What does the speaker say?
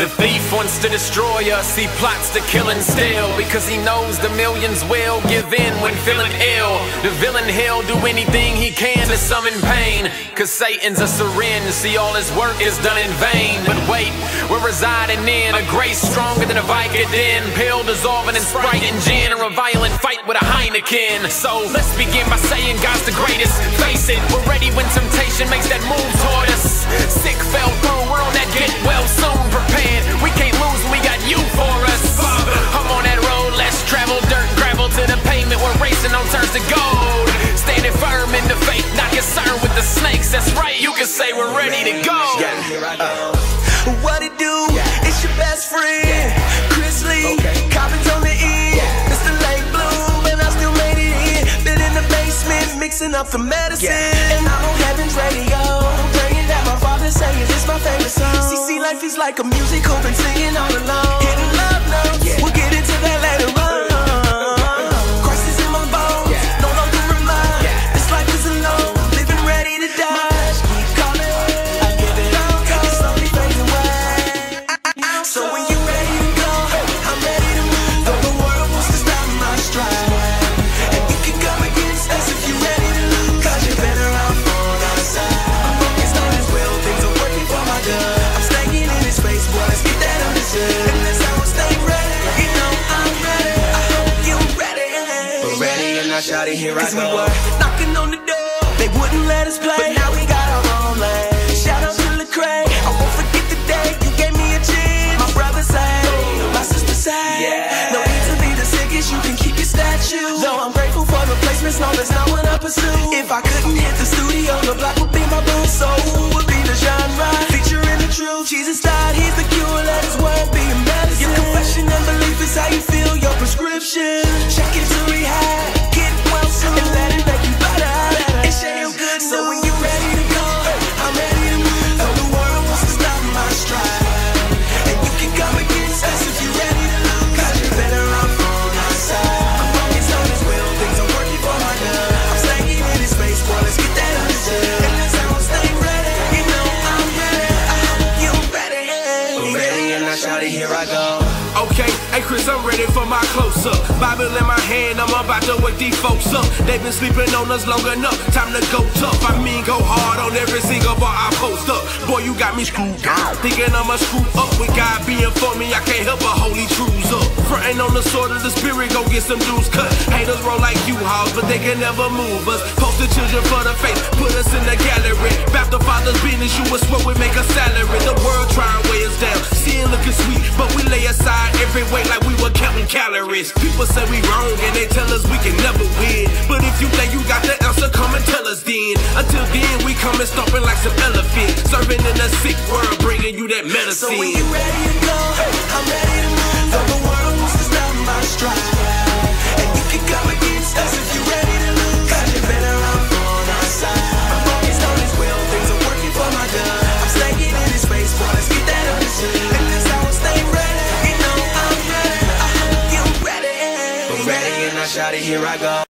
The thief wants to destroy us, he plots to kill and steal Because he knows the millions will give in when feeling ill. The villain he'll do anything he can to summon pain Cause Satan's a syringe, see all his work is done in vain. But wait, we're residing in a grace stronger than a Vicodin Pill dissolving in Sprite and gin. Or a violent fight with a Heineken. So let's begin by saying God's the greatest. Face it, we're ready when temptation ready to go Yeah. Uh, what it do? It's your best friend, Chris Lee. Cobbins on the end, Mr. Late Bloom, and I still made it in. Been in the basement, mixing up the medicine. And I'm on heaven's radio, praying that my father say it is my favorite song. CC life is like a musical, been singing all along. And now shout it, here I Cause we go. were knocking on the door, they wouldn't let us play. But now we got our own lane. Shout out to Lecrae, I won't forget the day you gave me a chance. My brother say, my sister say, Yeah. no need to be the sickest, you can keep your statue. Though I'm grateful for the placements, no, that's not what I pursue. If I couldn't hit the studio, the block would be my booth. So who would be the genre? Featuring the truth, Jesus here I go. Okay, hey Chris, I'm ready for my close up. Bible in my hand, I'm about to wake these folks up. They've been sleeping on us long enough. Time to go tough. I mean, go hard on every single bar I post up. Boy, you got me screwed down. Thinking I'ma screw up with God being for me. I can't help but holy truths up. Frontin' on the sword of the spirit, go get some dudes cut. Haters roll like U-Hauls, but they can never move us. Post the children for the faith, put us in the gallery. Bap the father's business, you would swear we make a salary. The world try and weigh us down. Seeing looking sweet, but we lay aside every weight like we were counting calories. People say we wrong and they tell us we can never win. But if you think you got the answer, come and tell us then. Until then, we coming stomping like some elephants. Serving in a sick world, bringing you that medicine. So when you ready ready. I shout it, here I go.